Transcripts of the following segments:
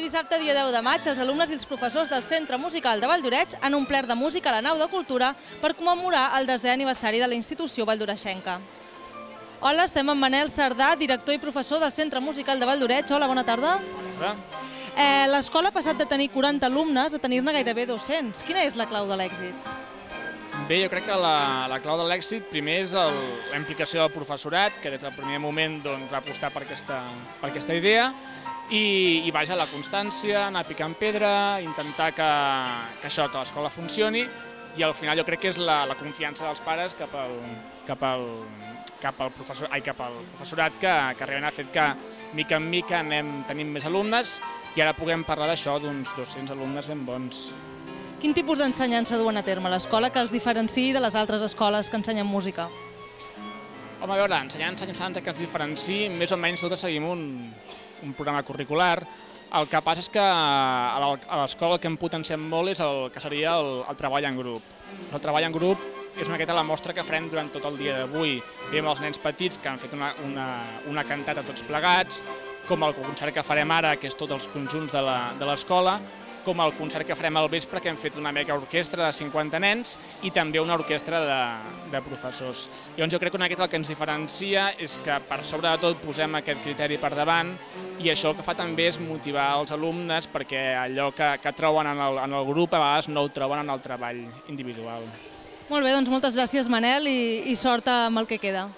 Avui dissabte, dia 10 de maig, els alumnes i els professors del Centre Musical de Valldoreix han omplert de música a la nau de cultura per commemorar el desè aniversari de la institució valldoreixenca. Hola, estem amb Manel Cerdà, director i professor del Centre Musical de Valldoreix. Hola, bona tarda. Hola. Eh, L'escola ha passat de tenir 40 alumnes a tenir-ne gairebé 200. Quina és la clau de l'èxit? Bé, jo crec que la, la clau de l'èxit primer és el, la implicació del professorat, que des del primer moment doncs, va apostar per aquesta, per aquesta idea, i, i vaja, la constància, anar picant pedra, intentar que, que això, que l'escola funcioni, i al final jo crec que és la, la confiança dels pares cap al, cap al, cap al, professor, ai, cap al professorat que, que realment ha fet que mica en mica anem tenint més alumnes i ara puguem parlar d'això d'uns 200 alumnes ben bons. Quin tipus d'ensenyança duen a terme a l'escola que els diferenciï de les altres escoles que ensenyen música? Home, a veure, ensenyant ensenyant que ens diferenciï, més o menys totes seguim un, un programa curricular. El que passa és que a l'escola el que em potenciem molt és el que seria el, el treball en grup. El treball en grup és una miqueta la mostra que farem durant tot el dia d'avui. Veiem els nens petits que han fet una, una, una cantata tots plegats, com el concert que farem ara, que és tots els conjunts de l'escola, com el concert que farem al vespre, que hem fet una mega orquestra de 50 nens i també una orquestra de, de professors. Llavors jo crec que una miqueta el que ens diferencia és que per sobre de tot posem aquest criteri per davant i això el que fa també és motivar els alumnes perquè allò que, que troben en el, en el grup a vegades no ho troben en el treball individual. Molt bé, doncs moltes gràcies Manel i, i sort amb el que queda.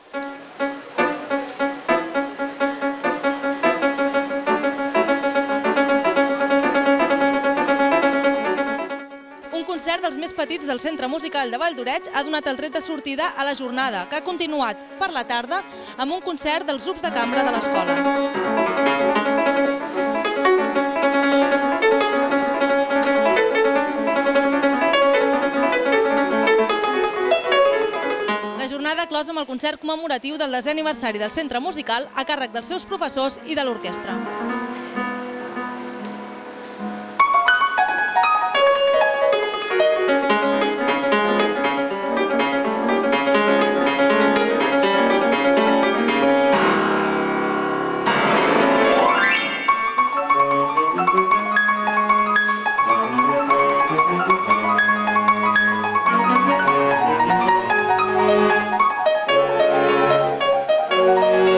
Concert dels més petits del Centre Musical de Valldoreix ha donat el tret de sortida a la jornada, que ha continuat per la tarda amb un concert dels grups de cambra de l'escola. La jornada closa amb el concert commemoratiu del desè aniversari del Centre Musical a càrrec dels seus professors i de l'orquestra. Música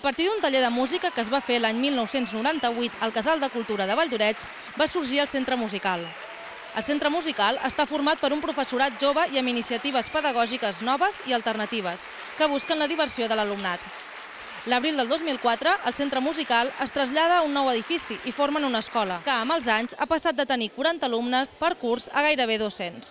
A partir d'un taller de música que es va fer l'any 1998 al Casal de Cultura de Valldoreix, va sorgir el Centre Musical. El Centre Musical està format per un professorat jove i amb iniciatives pedagògiques noves i alternatives que busquen la diversió de l'alumnat. L'abril del 2004, el Centre Musical es trasllada a un nou edifici i formen una escola, que amb els anys ha passat de tenir 40 alumnes per curs a gairebé 200.